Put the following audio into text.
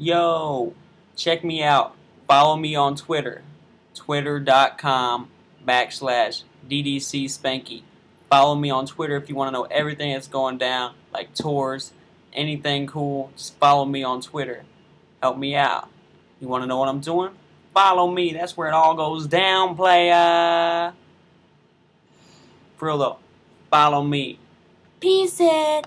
Yo, check me out. Follow me on Twitter. Twitter.com backslash DDC Spanky. Follow me on Twitter if you want to know everything that's going down, like tours, anything cool. Just follow me on Twitter. Help me out. You want to know what I'm doing? Follow me. That's where it all goes down, playa. For real though, follow me. Peace it.